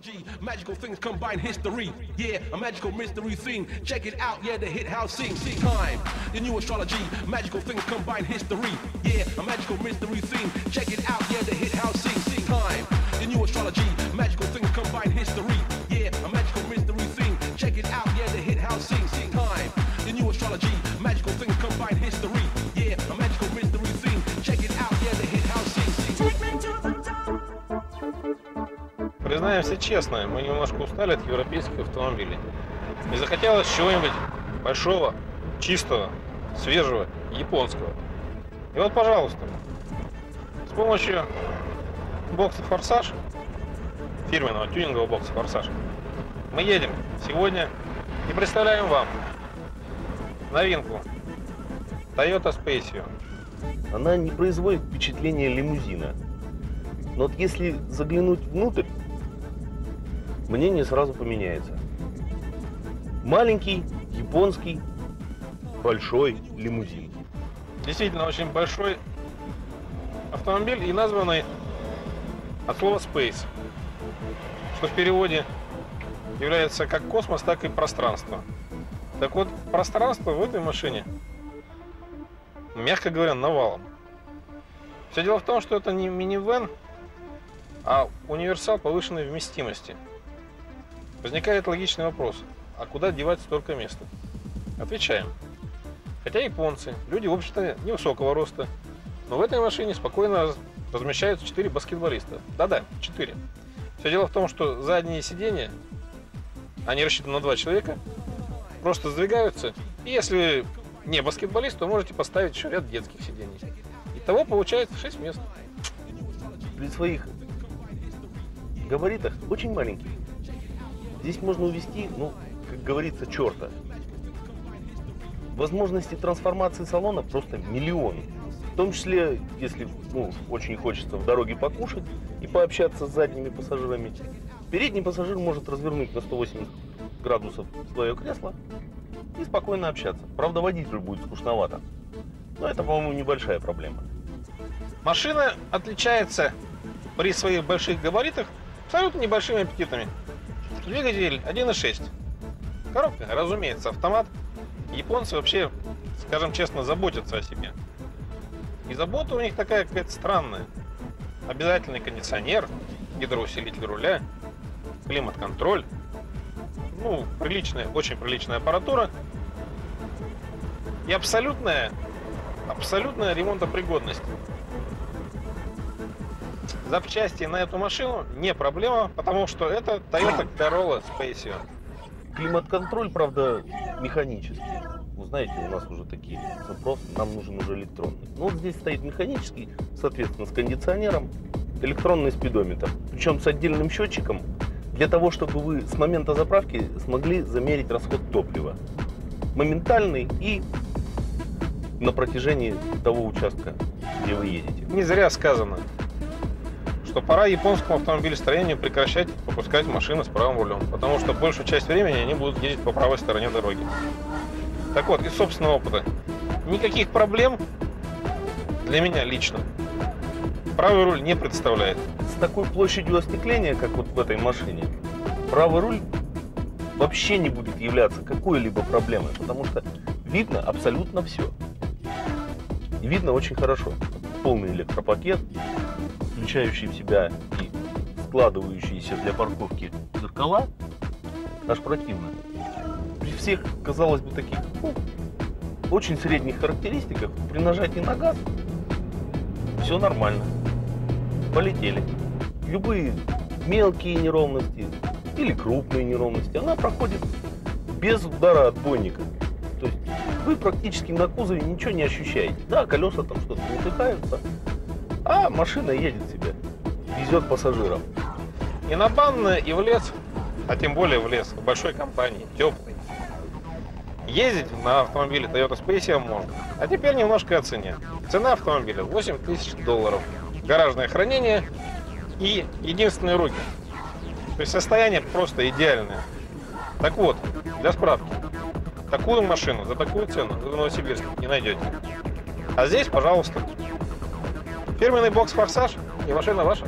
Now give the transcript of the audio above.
astrology, magical things combine history. Yeah, a magical mystery thing. Check it out, yeah, the hit house sing. See time, the new astrology, magical things combine history. Yeah, a magical mystery thing. Check it out, Признаемся честно, мы немножко устали от европейских автомобилей. И захотелось чего-нибудь большого, чистого, свежего, японского. И вот, пожалуйста, с помощью бокса «Форсаж», фирменного тюнингового бокса «Форсаж», мы едем сегодня и представляем вам новинку Toyota Spacio. Она не производит впечатления лимузина. Но вот если заглянуть внутрь, мнение сразу поменяется. Маленький, японский, большой лимузин. Действительно очень большой автомобиль и названный от слова space, что в переводе является как космос, так и пространство. Так вот, пространство в этой машине, мягко говоря, навалом. Все дело в том, что это не минивэн, а универсал повышенной вместимости. Возникает логичный вопрос, а куда девать столько места? Отвечаем. Хотя японцы, люди, в общем-то, невысокого роста, но в этой машине спокойно размещаются 4 баскетболиста. Да-да, 4. Все дело в том, что задние сиденья, они рассчитаны на 2 человека, просто сдвигаются. И если не баскетболист, то можете поставить еще ряд детских сидений. Итого получается 6 мест. При своих габаритах очень маленький. Здесь можно увести, ну, как говорится, черта. Возможности трансформации салона просто миллион. В том числе, если ну, очень хочется в дороге покушать и пообщаться с задними пассажирами, передний пассажир может развернуть на 180 градусов свое кресло и спокойно общаться. Правда, водителю будет скучновато. Но это, по-моему, небольшая проблема. Машина отличается при своих больших габаритах абсолютно небольшими аппетитами. Двигатель 1.6. Коробка, разумеется, автомат. Японцы вообще, скажем честно, заботятся о себе. И забота у них такая какая-то странная. Обязательный кондиционер, гидроусилитель руля, климат-контроль. Ну, приличная, очень приличная аппаратура. И абсолютная, абсолютная ремонтопригодность. Запчасти на эту машину не проблема, потому что это Toyota Corolla Spacio. Климат-контроль, правда, механический. Вы знаете, у нас уже такие запросы, нам нужен уже электронный. Ну вот здесь стоит механический, соответственно, с кондиционером, электронный спидометр. Причем с отдельным счетчиком, для того, чтобы вы с момента заправки смогли замерить расход топлива. Моментальный и на протяжении того участка, где вы едете. Не зря сказано, что пора японскому автомобилестроению прекращать выпускать машины с правым рулем, потому что большую часть времени они будут ездить по правой стороне дороги. Так вот, из собственного опыта, никаких проблем для меня лично правый руль не представляет. С такой площадью остекления, как вот в этой машине, правый руль вообще не будет являться какой-либо проблемой, потому что видно абсолютно все. И видно очень хорошо. Полный электропакет, включающий в себя и складывающиеся для парковки зеркала, аж противно. При всех, казалось бы, таких ну, очень средних характеристиках, при нажатии на газ все нормально. Полетели. Любые мелкие неровности или крупные неровности, она проходит без удара отбойника. То есть вы практически на кузове ничего не ощущаете. Да, колеса там что-то натыкаются, а машина едет себе, везет пассажиров. И на банное, и в лес, а тем более в лес, в большой компании, теплый. Ездить на автомобиле Toyota Spacia можно. А теперь немножко о цене. Цена автомобиля 8 тысяч долларов. Гаражное хранение и единственные руки. То есть состояние просто идеальное. Так вот, для справки, такую машину за такую цену вы в Новосибирске не найдете. А здесь, пожалуйста, фирменный бокс «Форсаж» и машина ваша.